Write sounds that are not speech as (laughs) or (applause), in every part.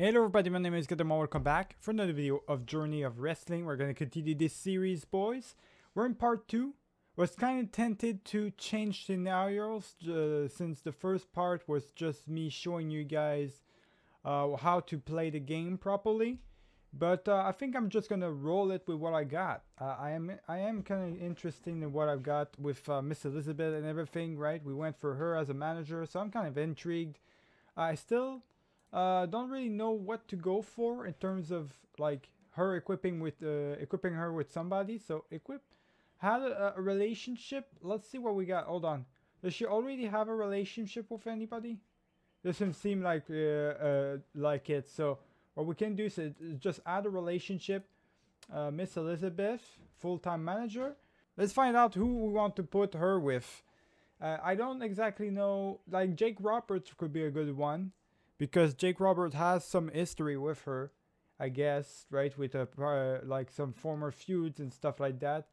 Hello everybody, my name is Gadam, welcome back for another video of Journey of Wrestling. We're going to continue this series, boys. We're in part 2. Was kind of tempted to change scenarios uh, since the first part was just me showing you guys uh, how to play the game properly. But uh, I think I'm just gonna roll it with what I got. Uh, I am I am kind of interested in what I've got with uh, Miss Elizabeth and everything, right? We went for her as a manager, so I'm kind of intrigued. I still uh, don't really know what to go for in terms of like her equipping with uh, equipping her with somebody. So equip had a, a relationship. Let's see what we got. Hold on. Does she already have a relationship with anybody? Doesn't seem like uh, uh, like it. So what we can do is uh, just add a relationship. Uh, Miss Elizabeth, full-time manager. Let's find out who we want to put her with. Uh, I don't exactly know. Like Jake Roberts could be a good one because Jake Roberts has some history with her, I guess, right? With a uh, like some former feuds and stuff like that.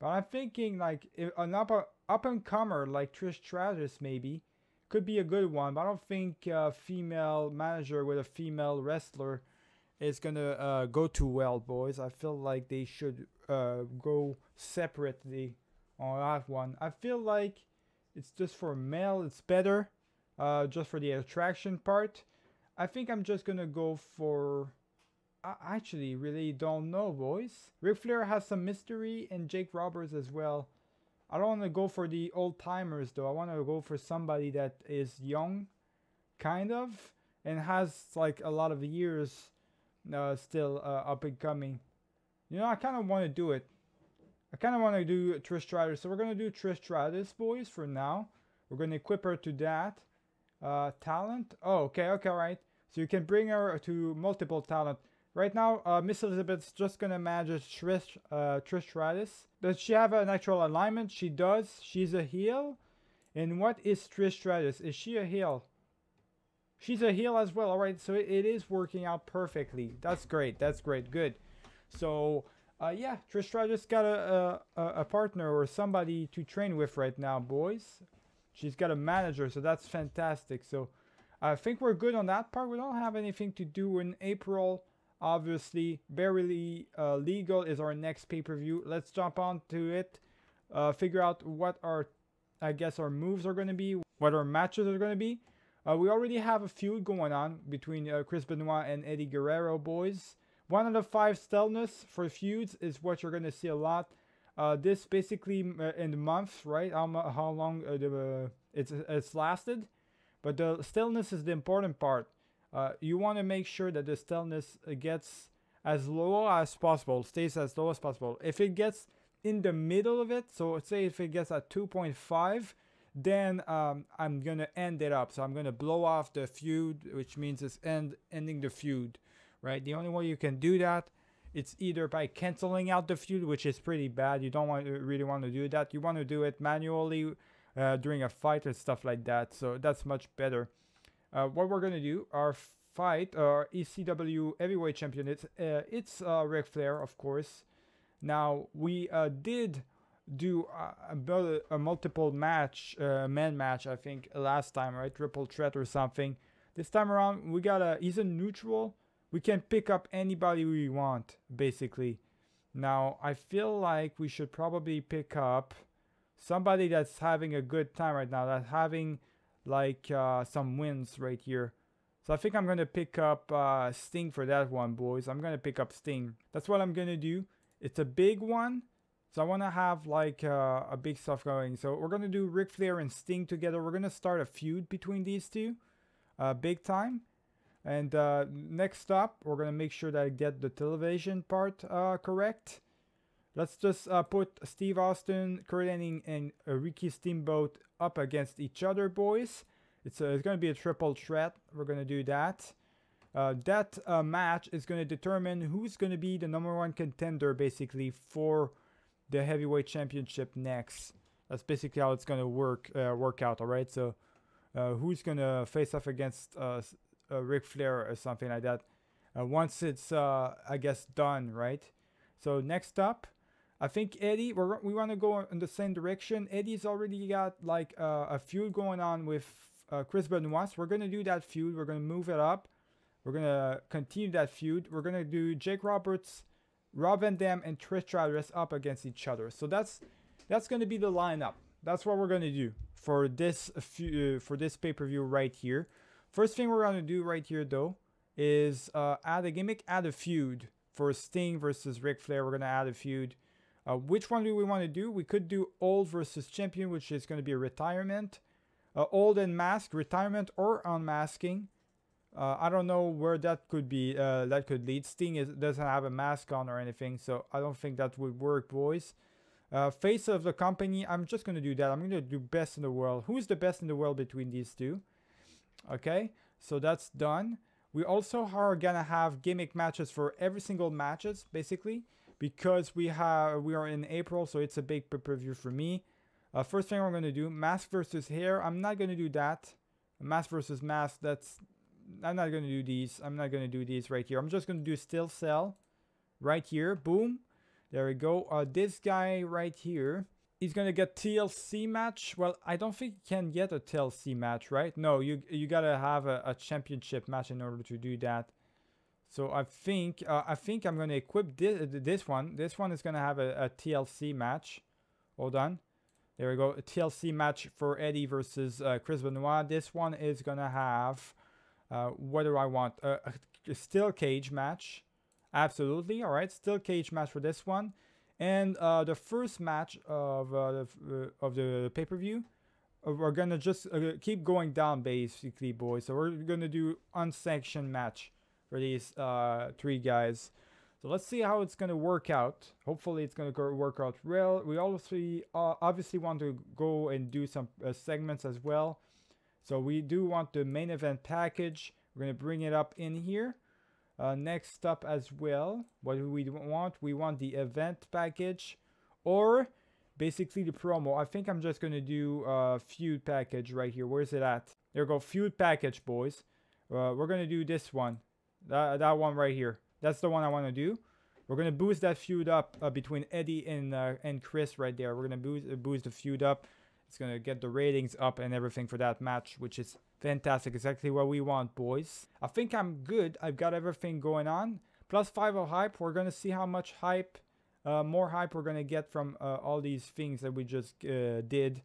But I'm thinking like an up up and comer like Trish Stratus maybe could be a good one. But I don't think a female manager with a female wrestler is gonna uh, go too well, boys. I feel like they should uh, go separately on that one. I feel like it's just for male. It's better uh, just for the attraction part. I think I'm just gonna go for... I actually really don't know, boys. Ric Flair has some mystery and Jake Roberts as well. I don't want to go for the old timers though. I want to go for somebody that is young, kind of, and has like a lot of years uh, still uh, up and coming. You know, I kind of want to do it. I kind of want to do Trish Stratus. So we're going to do Trish Stratus, boys, for now. We're going to equip her to that. Uh, talent? Oh, okay, okay, all right. So you can bring her to multiple talent. Right now, uh, Miss Elizabeth's just gonna manage Trish, uh, Trish Stratus. Does she have an actual alignment? She does. She's a heel. And what is Trish Stratus? Is she a heel? She's a heel as well. All right, so it, it is working out perfectly. That's great. That's great. Good. So, uh, yeah, Trish Stratus got a, a, a partner or somebody to train with right now, boys. She's got a manager, so that's fantastic. So, I think we're good on that part. We don't have anything to do in April. Obviously, Barely uh, Legal is our next pay-per-view. Let's jump on to it. Uh, figure out what our, I guess, our moves are going to be. What our matches are going to be. Uh, we already have a feud going on between uh, Chris Benoit and Eddie Guerrero, boys. One out of five staleness for feuds is what you're going to see a lot. Uh, this basically uh, in the month, right? How, how long the, it's, it's lasted. But the staleness is the important part. Uh, you want to make sure that the staleness gets as low as possible, stays as low as possible. If it gets in the middle of it, so say if it gets at 2.5, then um, I'm gonna end it up. So I'm gonna blow off the feud, which means it's end ending the feud, right? The only way you can do that, it's either by canceling out the feud, which is pretty bad. You don't want to really want to do that. You want to do it manually uh, during a fight and stuff like that. So that's much better. Uh, what we're gonna do, our fight, our ECW Heavyweight Champion, it's uh, it's uh, Ric Flair, of course. Now we uh, did do a, a, multiple match, uh, man match, I think last time, right? Triple threat or something. This time around, we got a he's a neutral. We can pick up anybody we want, basically. Now I feel like we should probably pick up somebody that's having a good time right now, that's having like uh, some wins right here. So I think I'm going to pick up uh, Sting for that one, boys. I'm going to pick up Sting. That's what I'm going to do. It's a big one. So I want to have like uh, a big stuff going. So we're going to do Ric Flair and Sting together. We're going to start a feud between these two. Uh, big time. And uh, next up, we're going to make sure that I get the television part uh, correct. Let's just uh, put Steve Austin, Curt Hennig, and uh, Ricky Steamboat up against each other, boys. It's, uh, it's going to be a triple threat. We're going to do that. Uh, that uh, match is going to determine who's going to be the number one contender, basically, for the heavyweight championship next. That's basically how it's going to work uh, work out, all right? So who's going to face off against uh, Ric Flair or something like that once it's, uh, I guess, done, right? So next up, I think Eddie, we're, we want to go in the same direction. Eddie's already got like uh, a feud going on with uh, Chris Benoit. So we're going to do that feud. We're going to move it up. We're gonna continue that feud. We're gonna do Jake Roberts, Rob Van Dam, and Trish Stratus up against each other. So that's that's gonna be the lineup. That's what we're gonna do for this uh, for this pay-per-view right here. First thing we're gonna do right here though is uh, add a gimmick, add a feud for Sting versus Ric Flair. We're gonna add a feud. Uh, which one do we want to do? We could do old versus champion, which is going to be a retirement. Uh, old and mask, retirement or unmasking. Uh, I don't know where that could be. Uh, that could lead. Sting is, doesn't have a mask on or anything, so I don't think that would work, boys. Uh, face of the company. I'm just gonna do that. I'm gonna do best in the world. Who's the best in the world between these two? Okay, so that's done. We also are gonna have gimmick matches for every single matches, basically, because we have we are in April, so it's a big pay-per-view for me. Uh, first thing we're gonna do, mask versus hair. I'm not gonna do that. Mask versus mask. That's I'm not gonna do these. I'm not gonna do these right here. I'm just gonna do still sell right here. Boom. There we go. Uh, this guy right here, he's gonna get TLC match. Well, I don't think he can get a TLC match, right? No, you you gotta have a, a championship match in order to do that. So I think uh, I think I'm gonna equip this this one. This one is gonna have a, a TLC match. Hold on. There we go. A TLC match for Eddie versus uh, Chris Benoit. This one is gonna have uh, what do I want? A steel cage match. Absolutely. All right. Steel cage match for this one. And uh, the first match of, uh, the, uh, of the pay-per-view, uh, we're to just keep going down basically, boys. So we're to do unsanctioned match for these three guys. So let's see how it's going to work out. Hopefully it's going to work out well. We obviously, obviously want to go and do some segments as well. So we do want the main event package. We're going to bring it up in here. Uh, next up as well, what do we want? We want the event package or basically the promo. I think I'm just going to do a feud package right here. Where's it at? There go, feud package, boys. Uh, we're going to do this one. That, that one right here. That's the one I want to do. We're going to boost that feud up uh, between Eddie and uh, and Chris right there. We're going to boost, boost the feud up. It's going to get the ratings up and everything for that match, which is fantastic. Exactly what we want, boys. I think I'm good. I've got everything going on. Plus 5 of hype. We're going to see how much hype, uh, more hype we're going to get from uh, all these things that we just uh, did.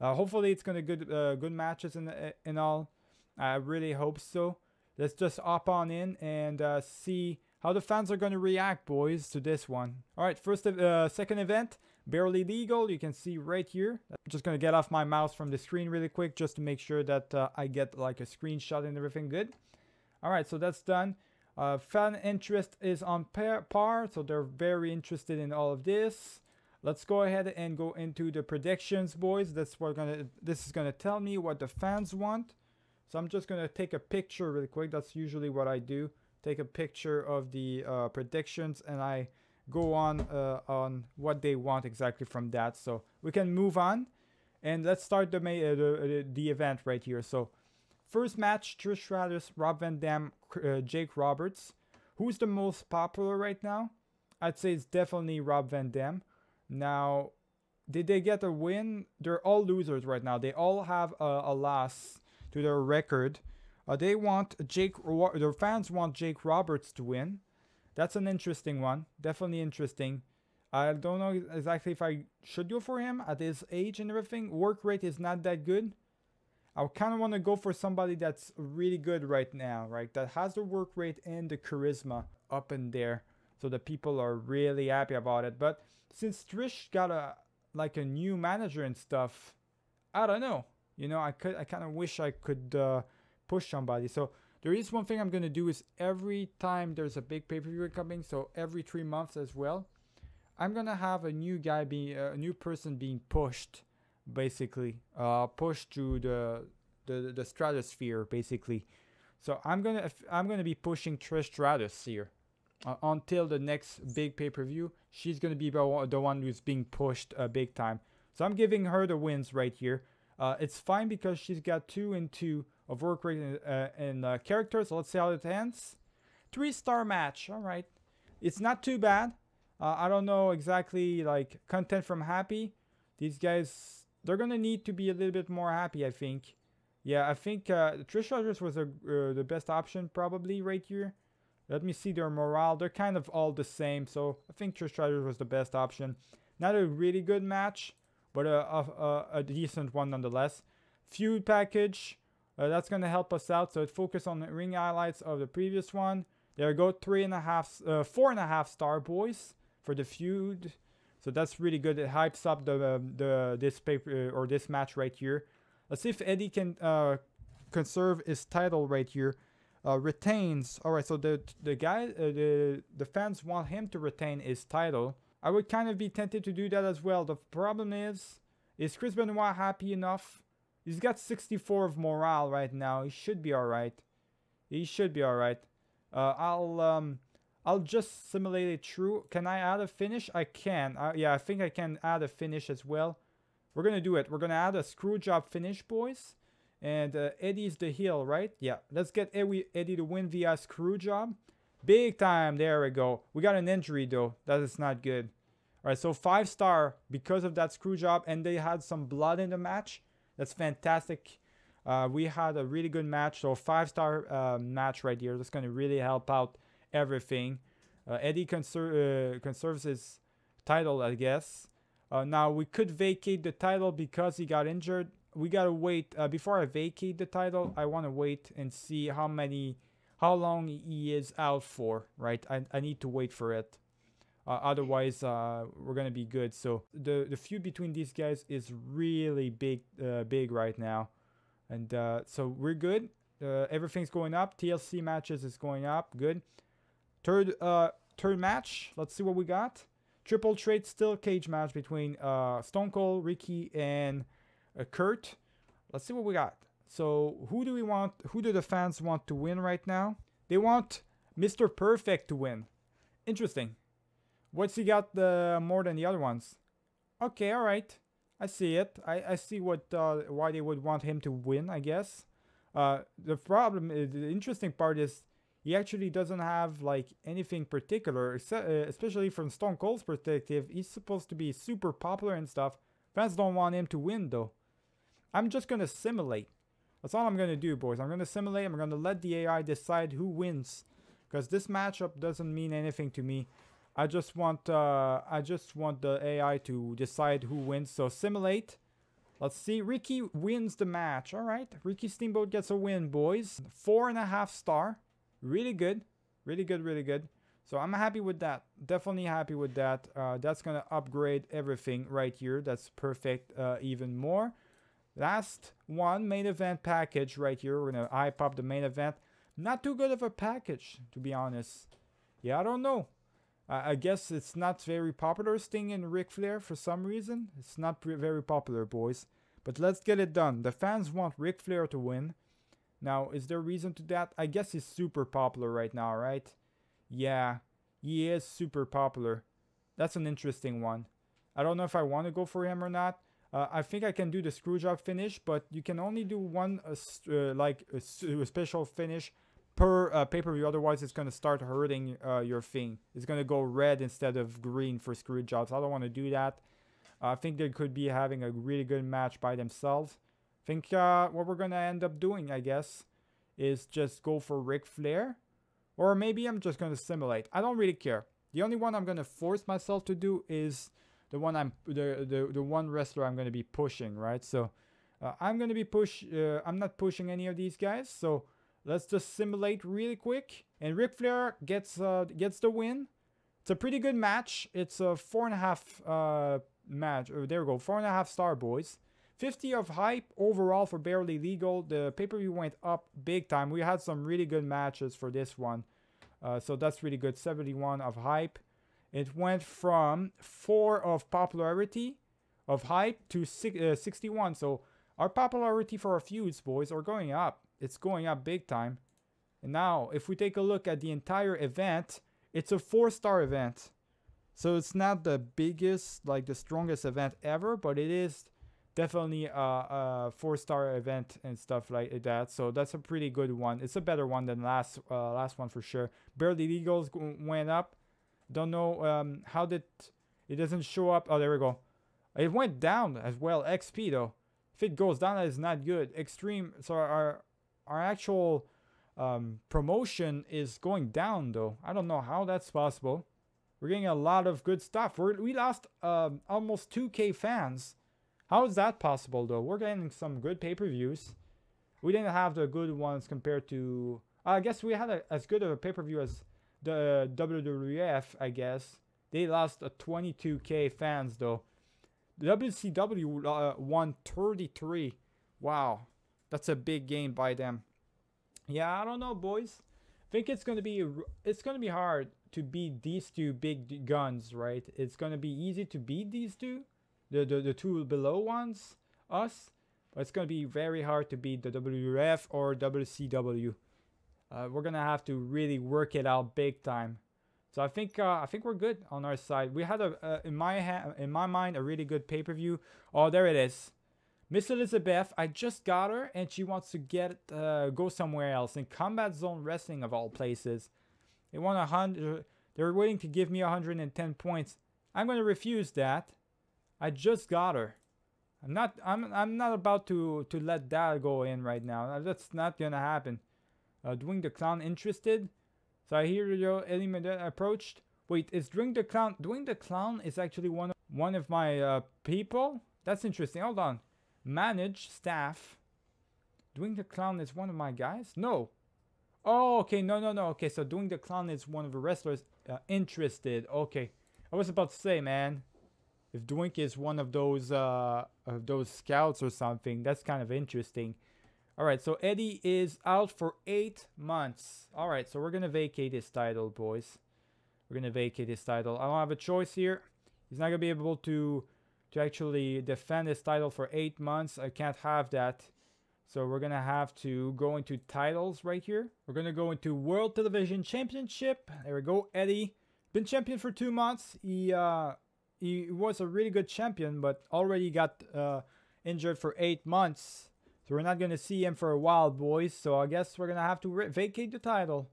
Uh, hopefully it's going to good uh, good matches and, and all. I really hope so. Let's just hop on in and uh, see how the fans are going to react, boys, to this one. All right, first, second event barely legal. You can see right here. I'm just gonna get off my mouse from the screen really quick just to make sure that uh, i get like a screenshot and everything good. All right so that's done. Uh, fan interest is on par so they're very interested in all of this. Let's go ahead and go into the predictions boys. That's what gonna this is gonna tell me what the fans want. So i'm just gonna take a picture really quick. That's usually what i do. Take a picture of the uh, predictions and i go on uh, on what they want exactly from that. So we can move on and let's start the, uh, the, the event right here. So first match, Trish Stratus, Rob Van Dam, uh, Jake Roberts. Who's the most popular right now? I'd say it's definitely Rob Van Dam. Now, did they get a win? They're all losers right now. They all have a, a loss to their record. Uh, they want Jake. Their fans want Jake Roberts to win. That's an interesting one. Definitely interesting. I don't know exactly if I should go for him at his age and everything. Work rate is not that good. I kind of want to go for somebody that's really good right now, right? That has the work rate and the charisma up in there. So the people are really happy about it. But since Trish got a like a new manager and stuff, I don't know. You know, I could I kind of wish I could uh, push somebody. So there is one thing I'm going to do is every time there's a big pay-per-view coming, so every three months as well, I'm going to have a new guy being, uh, a new person being pushed, basically, uh, pushed to the, the, the stratosphere, basically. So I'm going to, I'm going to be pushing Trish Stratus here. Uh, until the next big pay-per-view, she's going to be the, one who's being pushed uh, big time. So I'm giving her the wins right here. Uh, it's fine because she's got two and two of work rate in, uh, in uh, characters. Let's see how it ends. Three star match. All right. It's not too bad. Uh, I don't know exactly like content from Happy. These guys, they're going to need to be a little bit more happy, I think. Yeah, I think uh, Trish Stratus was a, uh, the best option probably right here. Let me see their morale. They're kind of all the same, so I think Trish Stratus was the best option. Not a really good match, but a, a, a decent one nonetheless. Feud package, uh, that's going to help us out. So it focus on the ring highlights of the previous one. There go, three and a half, uh, four and a half star boys for the feud. So that's really good. It hypes up the um, the this paper uh, or this match right here. Let's see if Eddie can uh, conserve his title right here. Uh, retains. All right, so the the guy, uh, the the fans want him to retain his title. I would kind of be tempted to do that as well. The problem is, is Chris Benoit happy enough? He's got 64 of morale right now. He should be all right. He should be all right. Uh, I'll um, I'll just simulate it true. Can I add a finish? I can. Uh, yeah, I think I can add a finish as well. We're gonna do it. We're gonna add a screw job finish, boys. And uh, Eddie's the heel, right? Yeah. Let's get Eddie, Eddie to win via screw job. Big time. There we go. We got an injury though. That is not good. All right. So five star because of that screw job, and they had some blood in the match. That's fantastic. Uh, we had a really good match. So five star uh, match right here. That's gonna really help out everything. Uh, Eddie conser uh, conserves his title, I guess. Uh, now we could vacate the title because he got injured. We gotta wait uh, before I vacate the title. I want to wait and see how many, how long he is out for. Right, I I need to wait for it. Uh, otherwise, uh, we're gonna be good. So the the feud between these guys is really big, big right now, and so we're good. everything's going up. TLC matches is going up. Good. Third uh third match. Let's see what we got. Triple threat still cage match between uh Stone Cold, Ricky, and uh, Kurt. Let's see what we got. So who do we want? Who do the fans want to win right now? They want Mr. Perfect to win. Interesting. What's he got the more than the other ones? Okay, all right. I see it. I, I see what uh, why they would want him to win. I guess. Uh, the problem, uh, the interesting part is he actually doesn't have like anything particular, uh, especially from Stone Cold's perspective. He's supposed to be super popular and stuff. Fans don't want him to win though. I'm just gonna simulate. That's all I'm gonna do, boys. I'm gonna simulate. I'm gonna let the AI decide who wins, because this matchup doesn't mean anything to me. I just want uh, I just want the AI to decide who wins. So simulate. Let's see. Ricky wins the match. All right. Ricky Steamboat gets a win, boys. Four and a half star really good really good really good so i'm happy with that definitely happy with that uh, that's gonna upgrade everything right here that's perfect uh, even more last one main event package right here we're gonna hype up the main event not too good of a package to be honest yeah i don't know I guess it's not very popular Sting and Ric Flair for some reason. It's not very popular, boys. But let's get it done. The fans want Ric Flair to win. Now, is there a reason to that? I guess he's super popular right now, right? Yeah, he is super popular. That's an interesting one. I don't know if I want to go for him or not. Uh, I think I can do the screwjob finish, but you can only do one uh, uh, like a, special finish per uh, pay-per-view. Otherwise, it's going to start hurting uh, your thing. It's going to go red instead of green for screw jobs. I don't want to do that. I think they could be having a really good match by themselves I think uh, what we're gonna end up doing, I guess, is just go for Ric Flair. Or maybe I'm just gonna simulate. I don't really care. The only one I'm gonna force myself to do is the one I'm the the, the one wrestler I'm gonna be pushing, right? So uh, I'm gonna be push. Uh, I'm not pushing any of these guys. So let's just simulate really quick. And Ric Flair gets uh, gets the win. It's a pretty good match. It's a four and a half uh, match. Oh, there we go, four and a half star, boys. 50 of hype overall for Barely Legal. The pay-per-view went up big time. We had some really good matches for this one. Uh, so that's really good. 71 of hype. It went from 4 of popularity of hype to six, uh, 61. So our popularity for our feuds, boys, are going up. It's going up big time. And now, if we take a look at the entire event, it's a 4-star event. So it's not the biggest, like the strongest event ever, but it is definitely a, a four star event and stuff like that. So that's a pretty good one. It's a better one than last uh, last one for sure. Barely Legals went up. Don't know um, how did it doesn't show up. Oh, there we go. It went down as well. XP though. if it goes down, that is not good. Extreme. So our our actual um, promotion is going down though. I don't know how that's possible. We're getting a lot of good stuff. We're, we lost um, almost 2k fans. How is that possible though? We're getting some good pay-per-views. We didn't have the good ones compared to... I guess we had a, as good of a pay-per-view as the WWF, I guess. They lost a 22k fans though. The WCW uh, won 33. Wow. That's a big game by them. Yeah, I don't know, boys. I think it's to be it's to be hard to beat these two big guns, right? It's to be easy to beat these two, the, the, the two below ones, us. But it's to be very hard to beat the WWF or WCW. Uh, we're to have to really work it out big time. So I think uh, I think we're good on our side. We had a uh, in my in my mind a really good pay per view. Oh, there it is. Miss Elizabeth, I just got her and she wants to get uh, go somewhere else in Combat Zone Wrestling of all places. They want a hundred. They're willing to give me 110 points. I'm going to refuse that. I just got her. I'm not. I'm. I'm not about to to let that go in right now. That's not gonna happen. Uh, Doink the Clown interested? So I hear your element approached. Wait, is Doink the Clown... Doink the Clown is actually one of, one of my uh, people? That's interesting. Hold on. Manage staff. Doink the Clown is one of my guys? No. Oh, okay. No, no, no. Okay, so Doink the Clown is one of the wrestlers uh, interested. Okay. I was about to say, man. If Doink is one of those uh, of those scouts or something, that's kind of interesting. All right, so Eddie is out for eight months. All right, so we're to vacate his title, boys. We're to vacate his title. I don't have a choice here. He's not to be able to, to actually defend his title for eight months. I can't have that. So we're going to have to go into titles right here. We're going to go into World Television Championship. There we go, Eddie. Been champion for two months. He, uh, he was a really good champion, but already got uh, injured for eight months. So we're not going to see him for a while, boys. So I guess we're going to have to vacate the title.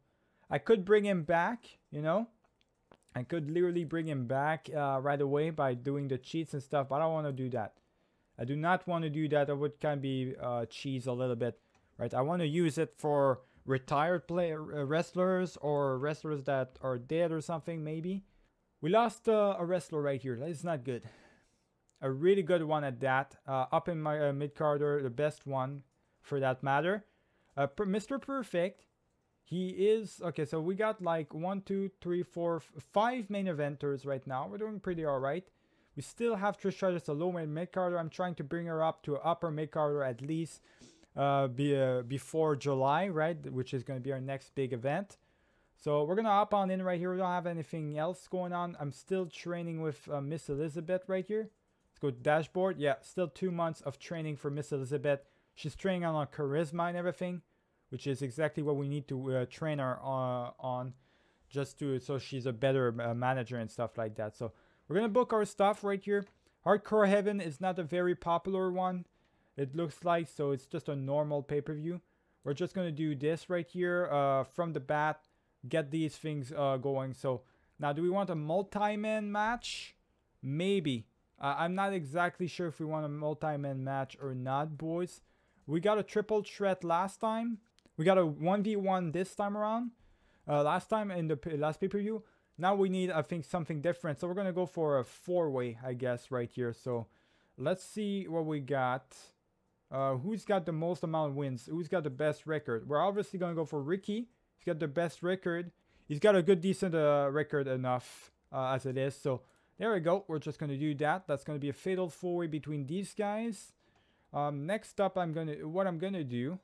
I could bring him back, you know. I could literally bring him back uh, right away by doing the cheats and stuff. But I don't want to do that. I do not want to do that. I would kind of be uh, cheese a little bit. Right, I want to use it for retired player uh, wrestlers or wrestlers that are dead or something maybe. We lost uh, a wrestler right here. That is not good a really good one at that. Uh, up in my uh, mid carder, the best one for that matter. Mr. Perfect, he is okay. So we got like one, two, three, four, five main eventers right now. We're doing pretty all right. We still have Trish Stratus, a low mid carder. I'm trying to bring her up to upper mid carder at least uh, be, uh, before July, right? Which is going to be our next big event. So we're gonna hop on in right here. We don't have anything else going on. I'm still training with uh, Miss Elizabeth right here Let's go dashboard. Yeah, still two months of training for Miss Elizabeth. She's training on charisma and everything, which is exactly what we need to uh, train her uh, on just to so she's a better uh, manager and stuff like that. So we're gonna book our stuff right here. Hardcore Heaven is not a very popular one. It looks like so it's just a normal pay-per-view. We're just gonna do this right here uh, from the bat, get these things uh, going. So now, do we want a multi-man match? Maybe. Uh, I'm not exactly sure if we want a multi-man match or not, boys. We got a triple threat last time. We got a 1v1 this time around. Uh, last time in the last pay-per-view. Now we need, I think, something different. So we're going to go for a four-way, I guess, right here. So let's see what we got. Uh, who's got the most amount of wins? Who's got the best record? We're obviously going to go for Ricky. He's got the best record. He's got a good, decent uh, record enough uh, as it is. So there we go. We're just going to do that. That's going to be a fatal four-way between these guys. Um, next up, I'm going to what I'm going to do.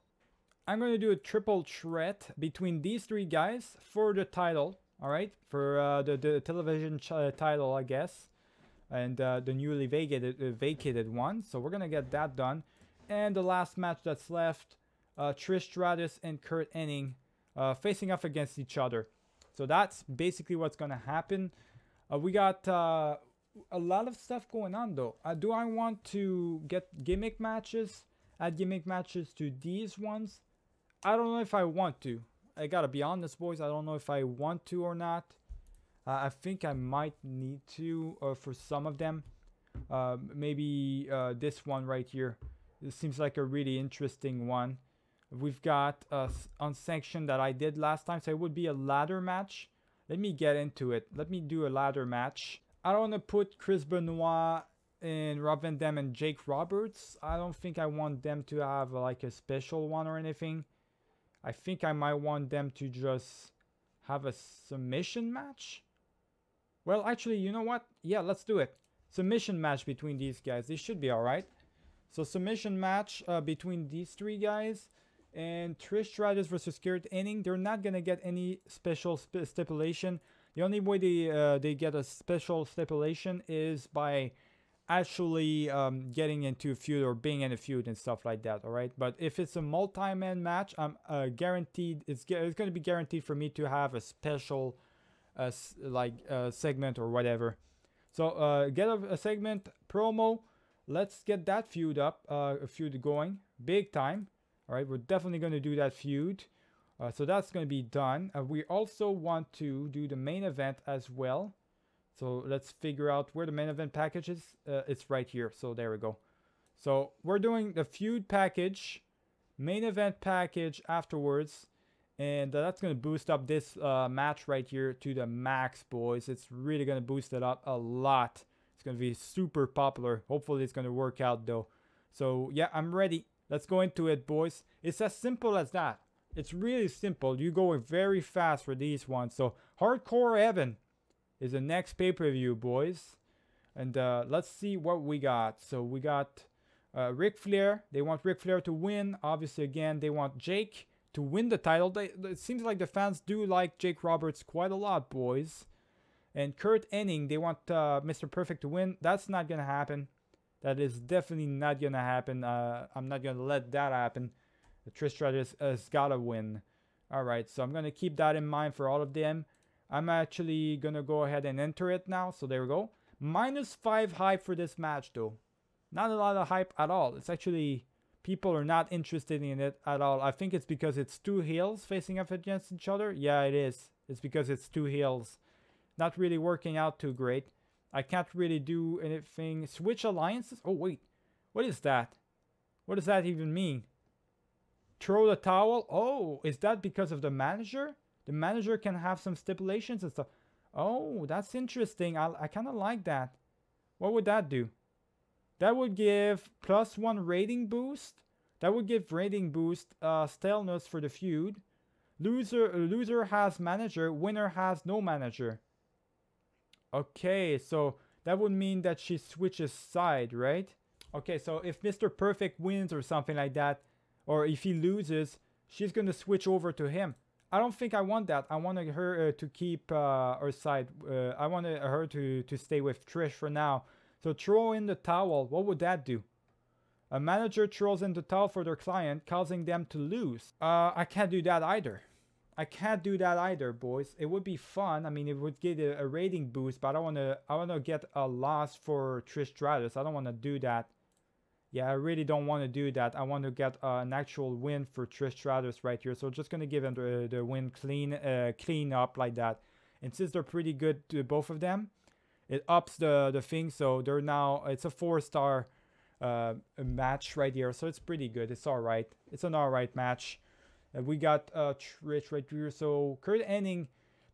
I'm going to do a triple threat between these three guys for the title. All right, for uh, the the television uh, title, I guess, and uh, the newly vacated uh, vacated one. So we're gonna get that done. And the last match that's left, uh, Trish Stratus and Curt Hennig uh, facing off against each other. So that's basically what's gonna happen. Uh, we got a lot of stuff going on though. Do I want to get gimmick matches? Add gimmick matches to these ones? I don't know if I want to. I gotta be honest, boys. I don't know if I want to or not. Uh, I think I might need to uh, for some of them. Uh, maybe this one right here. This seems like a really interesting one. We've got uh, unsanctioned that I did last time, so it would be a ladder match. Let me get into it. Let me do a ladder match. I don't want to put Chris Benoit and Rob Van Dam and Jake Roberts. I don't think I want them to have like a special one or anything. I think I might want them to just have a submission match. Well, actually, you know what? Yeah, let's do it. Submission match between these guys. This should be alright. So submission match uh, between these three guys. And Trish Stratus versus Curt Hennig. They're not going to get any special sp stipulation. The only way they, uh, they get a special stipulation is by actually um, getting into a feud or being in a feud and stuff like that, all right? But if it's a multi-man match, I'm uh, guaranteed, it's, it's going to be guaranteed for me to have a special uh, like uh, segment or whatever. So uh, get a, a, segment promo. Let's get that feud up, uh, a feud going big time. All right, we're definitely going to do that feud. Uh, so that's going to be done. Uh, we also want to do the main event as well. So let's figure out where the main event package is. Uh, it's right here. So there we go. So we're doing the feud package, main event package afterwards. And uh, that's going to boost up this uh, match right here to the max, boys. It's really going to boost it up a lot. It's going to be super popular. Hopefully it's going to work out though. So yeah, I'm ready. Let's go into it, boys. It's as simple as that. It's really simple. You go very fast for these ones. So Hardcore Heaven is the next pay-per-view, boys. And uh, let's see what we got. So we got uh, Ric Flair. They want Ric Flair to win. Obviously, again, they want Jake to win the title. They, it seems like the fans do like Jake Roberts quite a lot, boys. And Curt Hennig, they want uh, Mr. Perfect to win. That's not going to happen. That is definitely not going to happen. Uh, I'm not going to let that happen. Trish Stratus has got to win. All right, so I'm going to keep that in mind for all of them. I'm actually gonna go ahead and enter it now. So there we go. Minus 5 hype for this match though. Not a lot of hype at all. It's actually, people are not interested in it at all. I think it's because it's two heels facing up against each other. Yeah, it is. It's because it's two heels. Not really working out too great. I can't really do anything. Switch alliances? Oh, wait. What is that? What does that even mean? Throw the towel? Oh, is that because of the manager? The manager can have some stipulations and stuff. Oh, that's interesting. I, I kind of like that. What would that do? That would give plus one rating boost. That would give rating boost uh, staleness for the feud. Loser, loser has manager. Winner has no manager. Okay, so that would mean that she switches side, right? Okay, so if Mr. Perfect wins or something like that, or if he loses, she's going to switch over to him. I don't think I want that. I want her uh, to keep uh, her side. Uh, I want her to, to stay with Trish for now. So throw in the towel. What would that do? A manager throws in the towel for their client, causing them to lose. Uh, I can't do that either. I can't do that either, boys. It would be fun. I mean, it would get a, a rating boost, but I want to. I want to get a loss for Trish Stratus. I don't want to do that. Yeah, I really don't want to do that. I want to get uh, an actual win for Trish Stratus right here. So just going to give him the, the win clean, uh, clean up like that. And since they're pretty good, to both of them, it ups the, the thing. So they're now, it's a four-star uh, match right here. So it's pretty good. It's all right. It's an all right match. Uh, we got uh, Trish right here. So Curt Hennig,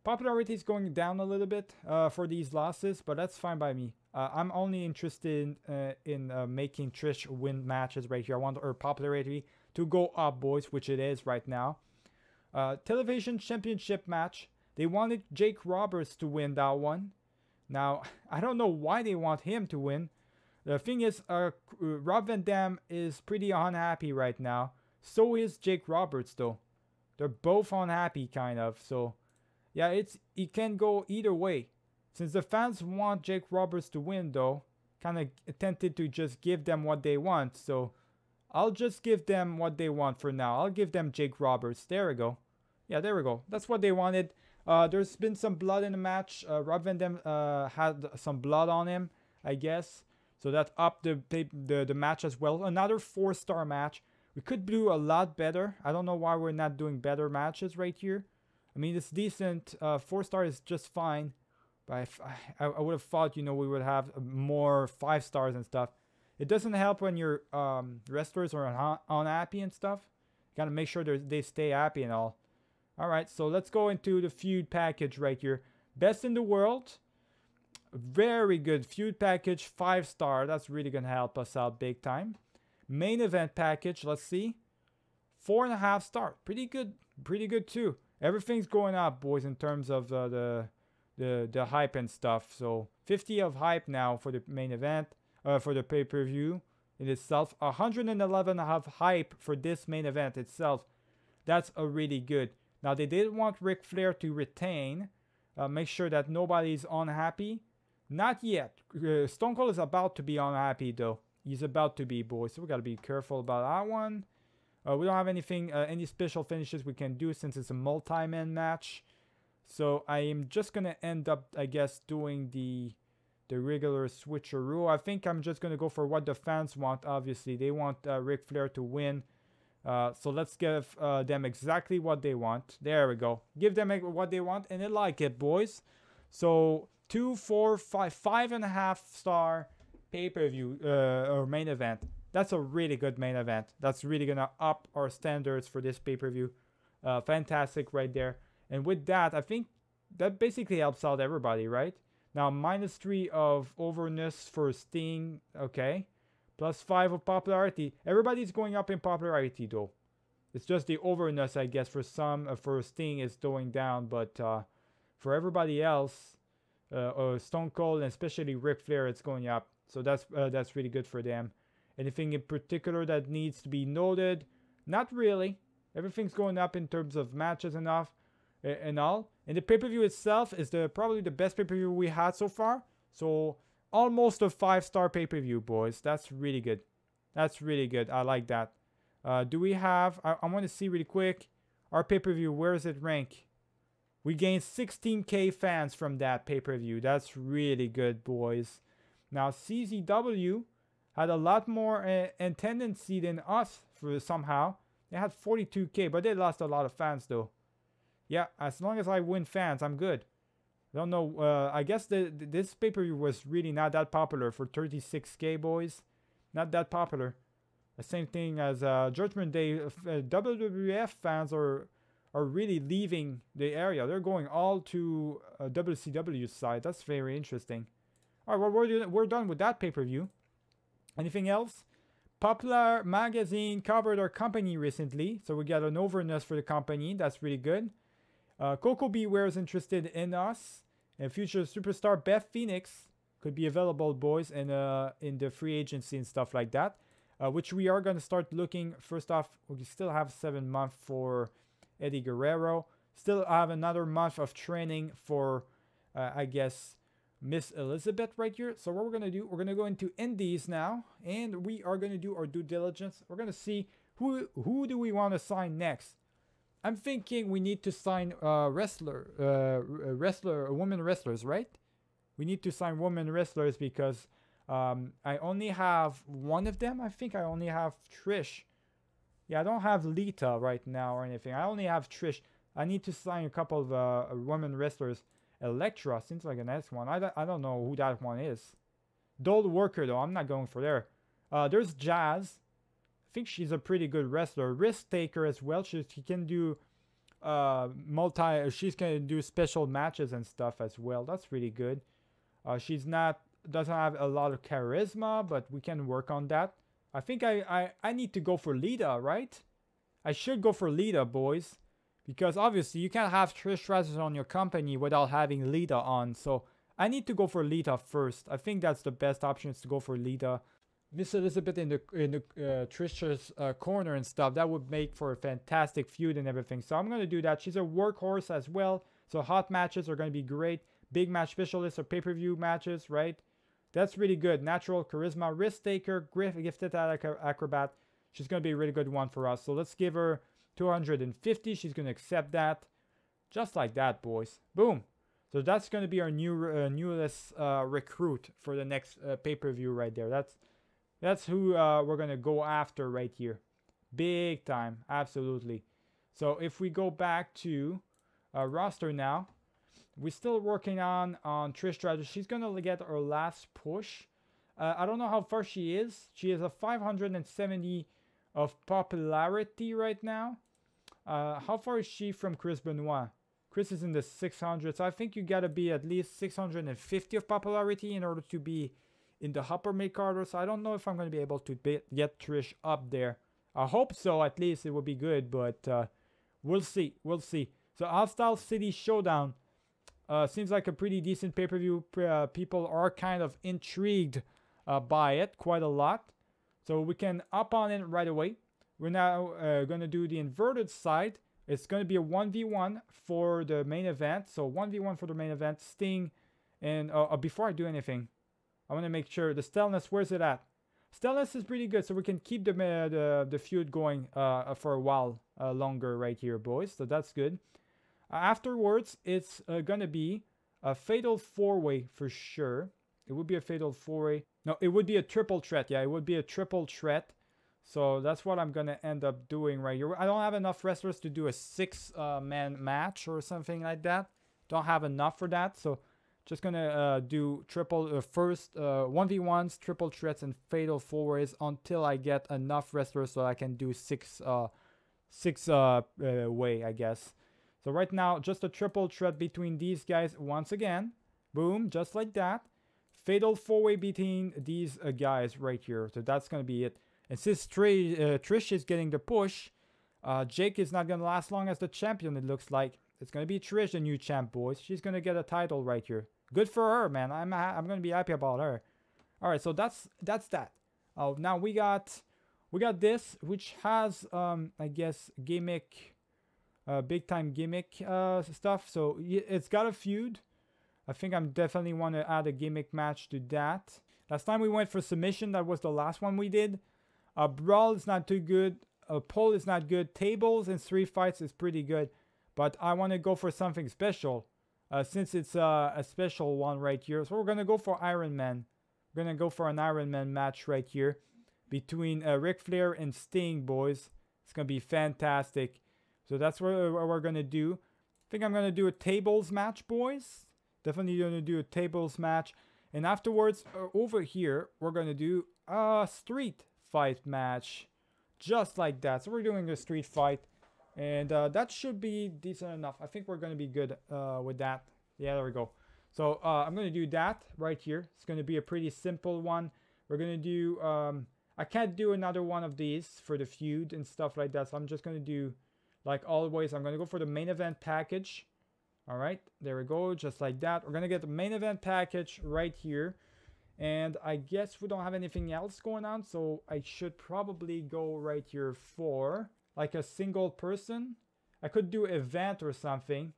popularity is going down a little bit uh, for these losses, but that's fine by me. Uh, I'm only interested uh, in uh, making Trish win matches right here. I want her popularity to go up, boys, which it is right now. Uh, television championship match. They wanted Jake Roberts to win that one. Now, (laughs) I don't know why they want him to win. The thing is, uh, Rob Van Dam is pretty unhappy right now. So is Jake Roberts, though. They're both unhappy, kind of. So, yeah, it's it can go either way. Since the fans want Jake Roberts to win though, kind of tempted to just give them what they want. So I'll just give them what they want for now. I'll give them Jake Roberts. There we go. Yeah, there we go. That's what they wanted. Uh, there's been some blood in the match. Uh, Rob Van Dam uh, had some blood on him, I guess. So that upped the, the, the match as well. Another four-star match. We could do a lot better. I don't know why we're not doing better matches right here. I mean, it's decent. Uh, four-star is just fine. But I, I, would have thought, you know, we would have more five stars and stuff. It doesn't help when your um, wrestlers are un unhappy and stuff. You gotta make sure they stay happy and all. Alright, so let's go into the feud package right here. Best in the world. Very good feud package, 5 star. That's really gonna help us out big time. Main event package, let's see. Four and a half star. Pretty good. Pretty good too. Everything's going up, boys, in terms of uh, the the the hype and stuff. So 50 of hype now for the main event, uh, for the pay-per-view in itself. 111 of hype for this main event itself. That's a really good. Now they did want Ric Flair to retain. Uh, make sure that nobody's unhappy. Not yet. Uh, Stone Cold is about to be unhappy though. He's about to be, boys. So we gotta be careful about that one. Uh, we don't have anything, uh, any special finishes we can do since it's a multi-man match. So I am just gonna end up, I guess, doing the the regular switcheroo. I think I'm just gonna go for what the fans want. Obviously, they want uh, Ric Flair to win. Uh, so let's give uh, them exactly what they want. There we go. Give them what they want, and they like it, boys. So two, four, five, five and a half star pay-per-view uh, or main event. That's a really good main event. That's really gonna up our standards for this pay-per-view. Uh, fantastic right there. And with that, I think that basically helps out everybody, right? Now, minus 3 of overness for Sting, okay. Plus 5 of popularity. Everybody's going up in popularity, though. It's just the overness, I guess, for some, uh, for Sting is going down. But uh, for everybody else, uh, uh, Stone Cold and especially Ric Flair, it's going up. So that's uh, that's really good for them. Anything in particular that needs to be noted? Not really. Everything's going up in terms of matches enough and all. And the pay-per-view itself is the probably the best pay-per-view we had so far. So almost a five-star pay-per-view, boys. That's really good. That's really good. I like that. Uh, do we have... I, I want to see really quick. Our pay-per-view, where is it rank? We gained 16k fans from that pay-per-view. That's really good, boys. Now, CZW had a lot more uh, than us for somehow. They had 42k, but they lost a lot of fans though. Yeah, as long as I win fans, I'm good. I don't know. Uh, I guess the, the this pay-per-view was really not that popular for 36k boys. Not that popular. The same thing as uh, Judgment Day. Uh, WWF fans are are really leaving the area. They're going all to uh, WCW side. That's very interesting. All right, well, we're, we're done with that pay-per-view. Anything else? Popular magazine covered our company recently, so we got an overness for the company. That's really good. Uh, Koko B. Ware is interested in us. And future superstar Beth Phoenix could be available, boys, in, uh, in the free agency and stuff like that. Uh, which we are going to start looking. First off, we still have seven months for Eddie Guerrero. Still have another month of training for, uh, I guess, Miss Elizabeth right here. So what we're going to do, we're going to go into Indies now. And we are going to do our due diligence. We're going to see who, who do we want to sign next. I'm thinking we need to sign uh, wrestler, uh, wrestler, a women wrestlers, right? We need to sign women wrestlers because um, I only have one of them. I think I only have Trish. Yeah, I don't have Lita right now or anything. I only have Trish. I need to sign a couple of uh, women wrestlers. Elektra seems like a nice one. I don't, I don't know who that one is. Doll Worker, though. I'm not going for there. Uh, there's Jazz. I think she's a pretty good wrestler. Risk Taker as well. She, she can do uh, multi... She's going to do special matches and stuff as well. That's really good. Uh, she's not... Doesn't have a lot of charisma, but we can work on that. I think I, I, I need to go for Lita, right? I should go for Lita, boys. Because obviously you can't have Trish Stratus on your company without having Lita on. So I need to go for Lita first. I think that's the best option is to go for Lita. Miss Elizabeth in the in the uh, Trish's uh, corner and stuff. That would make for a fantastic feud and everything. So I'm gonna do that. She's a workhorse as well. So hot matches are gonna be great. Big match specialists or pay-per-view matches, right? That's really good. Natural charisma, risk taker, gifted acrobat. She's gonna be a really good one for us. So let's give her 250. She's going to accept that. Just like that, boys. Boom. So that's going to be our new uh, newest uh, recruit for the next uh, pay-per-view right there. That's that's who uh, we're going to go after right here. Big time. Absolutely. So if we go back to uh, roster now, we're still working on on Trish Stratus. She's going to get her last push. Uh, I don't know how far she is. She is a 570 of popularity right now. Uh, how far is she from Chris Benoit? Chris is in the 600s. I think you gotta be at least 650 of popularity in order to be in the upper mid card. So I don't know if I'm gonna be able to be, get Trish up there. I hope so. At least it would be good, but uh, we'll see. We'll see. So Hostile City Showdown uh, seems like a pretty decent pay-per-view. Uh, people are kind of intrigued uh, by it quite a lot. So we can up on it right away. We're now uh, going to do the inverted side. It's going to be a 1v1 for the main event. So 1v1 for the main event. Sting and uh, uh, before I do anything, I want to make sure the staleness, where's it at? Staleness is pretty good, so we can keep the uh, the, the feud going uh, for a while uh, longer right here, boys. So that's good. afterwards, it's uh, gonna be a fatal four-way for sure. It would be a fatal four-way. No, it would be a triple threat. Yeah, it would be a triple threat. So that's what I'm gonna end up doing right here. I don't have enough wrestlers to do a six-man uh, match or something like that. Don't have enough for that. So just gonna uh, do triple uh, first uh, 1v1s, triple threats, and fatal four-ways until I get enough wrestlers so I can do six uh, six uh, uh, way, I guess. So right now, just a triple threat between these guys once again. Boom, just like that. Fatal four-way between these uh, guys right here. So that's going to be it. And since Trish, uh, Trish is getting the push, uh, Jake is not going to last long as the champion, it looks like. It's going to be Trish, the new champ, boys. She's going to get a title right here. Good for her, man. I'm, I'm going to be happy about her. All right, so that's that's that. Oh, now we got we got this, which has, um, I guess, gimmick, uh, big time gimmick uh, stuff. So it's got a feud. I think I'm definitely want to add a gimmick match to that. Last time we went for submission, that was the last one we did. Uh, brawl is not too good. A pole is not good. Tables and three fights is pretty good. But I want to go for something special. Uh, since it's uh, a special one right here. So we're going to go for Iron Man. We're going to go for an Iron Man match right here. Between uh, Ric Flair and Sting, boys. It's going to be fantastic. So that's what, what we're going to do. I think I'm going to do a tables match, boys. Definitely going to do a tables match. And afterwards, uh, over here, we're going to do a street fight match. Just like that. So we're doing a street fight. And uh, that should be decent enough. I think we're going to be good uh, with that. Yeah, there we go. So uh, I'm going to do that right here. It's going to be a pretty simple one. We're going to do... Um, I can't do another one of these for the feud and stuff like that. So I'm just going to do, like always, I'm going to go for the main event package. All right, there we go, just like that. We're going to get the main event package right here. And I guess we don't have anything else going on. So I should probably go right here for like a single person. I could do event or something.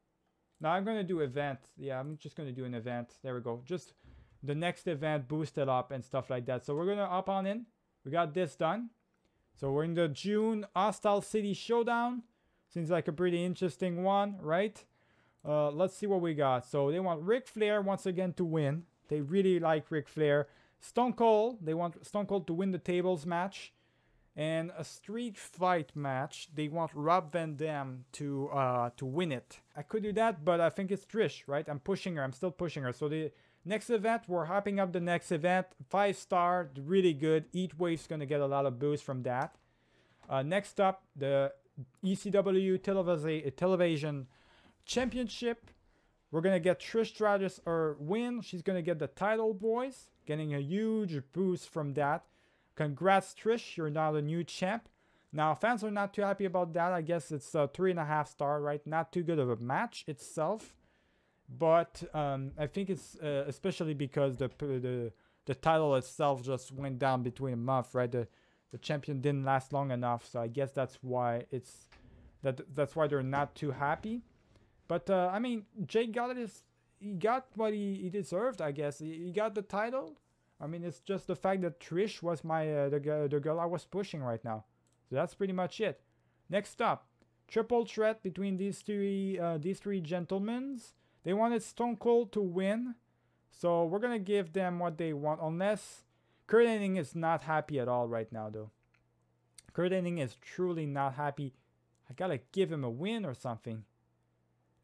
Now I'm going to do event. Yeah, I'm just going to do an event. There we go. Just the next event boosted up and stuff like that. So we're going to up on in. We got this done. So we're in the June Hostile City Showdown. Seems like a pretty interesting one, right? Uh, let's see what we got. So they want Ric Flair once again to win. They really like Ric Flair. Stone Cold, they want Stone Cold to win the tables match. And a street fight match, they want Rob Van Dam to uh, to win it. I could do that, but I think it's Trish, right? I'm pushing her. I'm still pushing her. So the next event, we're hopping up the next event. Five star, really good. Heat Wave's gonna get a lot of boost from that. Uh, next up, the ECW television championship. We're gonna get Trish Stratus or win. She's gonna get the title, boys. Getting a huge boost from that. Congrats, Trish. You're now the new champ. Now, fans are not too happy about that. I guess it's a three and a half star, right? Not too good of a match itself. But um, I think it's uh, especially because the, the the title itself just went down between a month, right? The the champion didn't last long enough, so I guess that's why it's that that's why they're not too happy. But uh, I mean, Jake got his he got what he, he deserved, I guess. He, he got the title. I mean, it's just the fact that Trish was my uh, the the girl I was pushing right now. So that's pretty much it. Next up, triple threat between these three uh, these three gentlemen. They wanted Stone Cold to win. So we're going to give them what they want. Unless Curt Hennig is not happy at all right now, though. Curt Hennig is truly not happy. I got to give him a win or something.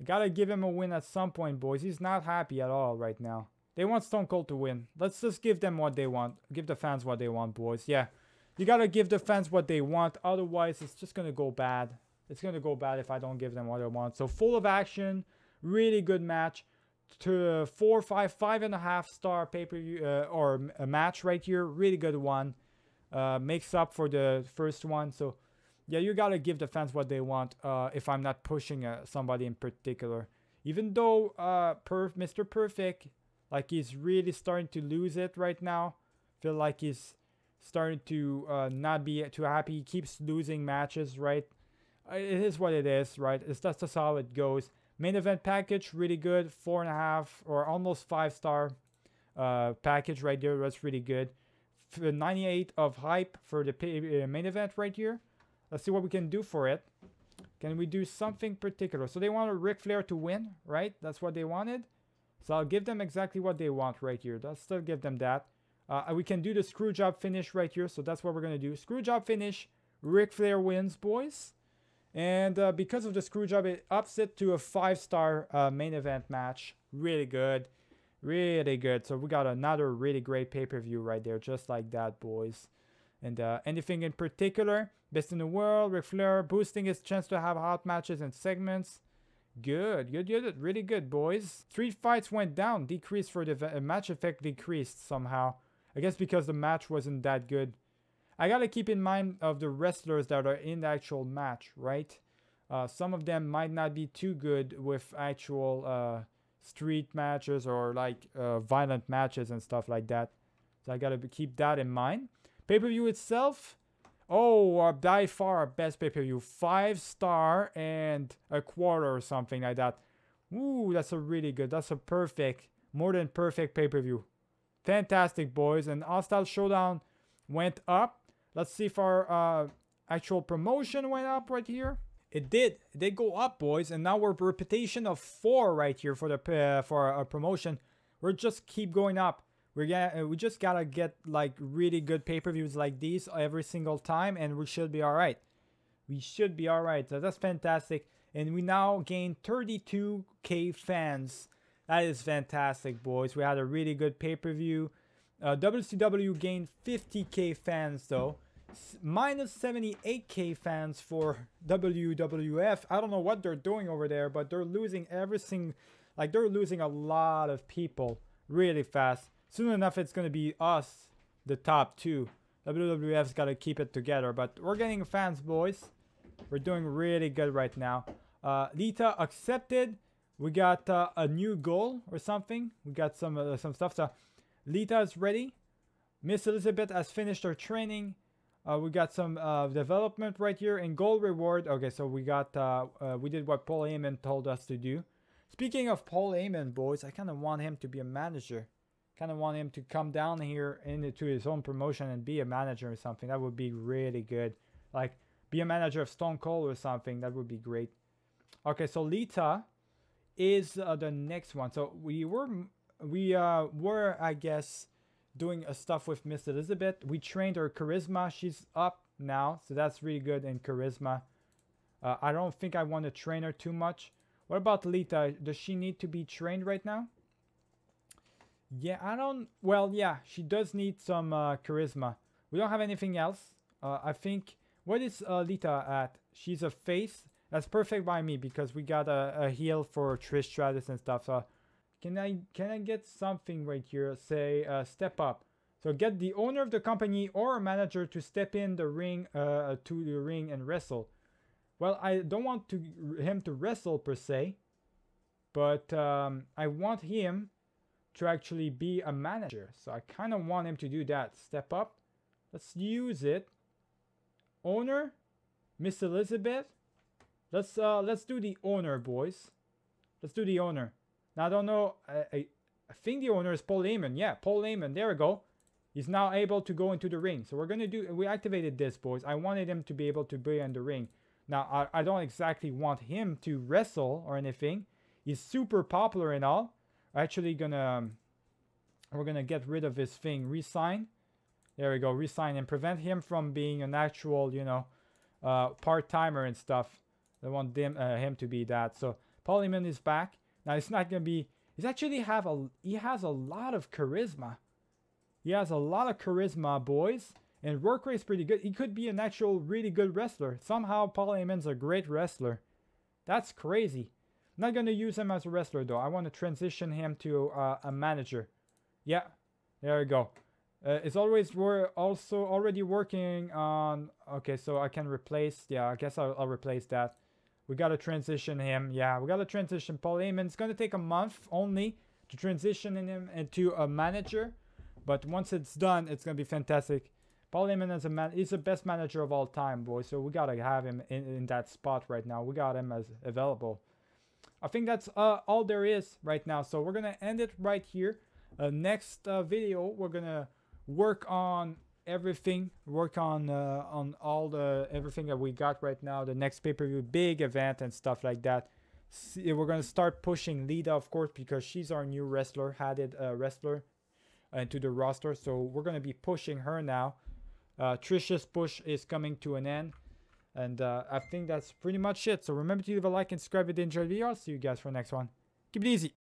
I got to give him a win at some point, boys. He's not happy at all right now. They want Stone Cold to win. Let's just give them what they want. Give the fans what they want, boys. Yeah. You gotta give the fans what they want. Otherwise, it's just gonna go bad. It's gonna go bad if I don't give them what they want. So full of action. Really good match. To four, five, five and a half star pay-per-view uh, or a match right here. Really good one. Uh, makes up for the first one. So yeah, you gotta give the fans what they want. Uh, if I'm not pushing uh, somebody in particular, even though uh, Perf, Mr. Perfect, like he's really starting to lose it right now. Feel like he's starting to uh, not be too happy. He keeps losing matches, right? Uh, it is what it is, right? It's that's just how it goes. Main event package, really good. Four and a half or almost five star uh, package right there. That's really good. 98 of hype for the uh, main event right here. Let's see what we can do for it. Can we do something particular? So they wanted Ric Flair to win, right? That's what they wanted. So I'll give them exactly what they want right here. I'll still give them that. Uh, we can do the screw job finish right here. So that's what we're going to do. Screw job finish. Ric Flair wins, boys. And uh, because of the screw job, it ups it to a five-star uh, main event match. Really good. Really good. So we got another really great pay-per-view right there. Just like that, boys. And uh, anything in particular? Best in the world, Ric Flair boosting his chance to have hot matches and segments. Good, good, good, really good, boys. Street fights went down, decreased for the uh, match effect decreased somehow. I guess because the match wasn't that good. I gotta keep in mind of the wrestlers that are in the actual match, right? Uh, some of them might not be too good with actual uh, street matches or like uh, violent matches and stuff like that. So I gotta keep that in mind. Pay-per-view itself, oh, uh, by far best pay-per-view. Five star and a quarter or something like that. Ooh, that's a really good, that's a perfect, more than perfect pay-per-view. Fantastic, boys. And Hostile Showdown went up. Let's see if our uh, actual promotion went up right here. It did. It did go up, boys. And now we're reputation of four right here for the uh, for our promotion. We're just keep going up. We're gonna, uh, we just gotta get like really good pay-per-views like these every single time and we should be all right. We should be all right. So that's fantastic. And we now gain 32k fans. That is fantastic, boys. We had a really good pay-per-view. Uh, WCW gained 50k fans though. Minus 78k fans for WWF. I don't know what they're doing over there, but they're losing everything. Like they're losing a lot of people really fast soon enough it's going to be us, the top two. WWF's got to keep it together, but we're getting fans, boys. We're doing really good right now. Uh, Lita accepted. We got uh, a new goal or something. We got some uh, some stuff. So Lita is ready. Miss Elizabeth has finished her training. Uh, we got some uh, development right here in goal reward. Okay, so we got uh, uh, we did what Paul Heyman told us to do. Speaking of Paul Heyman, boys, I kind of want him to be a manager kind of want him to come down here into his own promotion and be a manager or something. That would be really good. Like be a manager of Stone Cold or something. That would be great. Okay, so Lita is uh, the next one. So we were we uh were I guess doing a stuff with Miss Elizabeth. We trained her charisma. She's up now, so that's really good in charisma. Uh, I don't think I want to train her too much. What about Lita? Does she need to be trained right now? Yeah, I don't... Well, yeah, she does need some uh, charisma. We don't have anything else. Uh, I think... What is uh, Lita at? She's a face. That's perfect by me because we got a, a heel for Trish Stratus and stuff. So can I can I get something right here? Say uh, step up. So get the owner of the company or a manager to step in the ring uh, to the ring and wrestle. Well, I don't want to him to wrestle per se, but um, I want him to actually be a manager. So I kind of want him to do that. Step up. Let's use it. Owner, Miss Elizabeth. Let's uh let's do the owner, boys. Let's do the owner. Now I don't know. I, I, I think the owner is Paul Heyman. Yeah, Paul Heyman. There we go. He's now able to go into the ring. So we're gonna do. We activated this, boys. I wanted him to be able to be in the ring. Now I, I don't exactly want him to wrestle or anything. He's super popular and all actually gonna we're gonna get rid of this thing resign there we go resign and prevent him from being an actual you know uh, part-timer and stuff I want them, uh, him to be that so Paul Heyman is back now it's not gonna be He's actually have a he has a lot of charisma. He has a lot of charisma, boys. And work rate's pretty good. He could be an actual really good wrestler. Somehow Paul Heyman's a great wrestler. That's crazy. Not going to use him as a wrestler though. I want to transition him to uh, a manager. Yeah, there we go. Uh, it's always we're also already working on. Okay, so I can replace. Yeah, I guess I'll, I'll replace that. We gotta transition him. Yeah, we gotta transition Paul Heyman. It's gonna take a month only to transition him into a manager, but once it's done, it's gonna be fantastic. Paul Heyman is a man. He's the best manager of all time, boy. So we gotta have him in, in that spot right now. We got him as available. I think that's uh, all there is right now. So we're gonna end it right here. Uh, next uh, video, we're gonna work on everything work on uh, on all the everything that we got right now the next pay-per-view big event and stuff like that See, we're gonna start pushing Lita of course because she's our new wrestler added uh, wrestler into the roster so we're gonna be pushing her now uh, Trisha's push is coming to an end and uh, I think that's pretty much it. So remember to leave a like and subscribe if you enjoyed the video. I'll see you guys for the next one. Keep it easy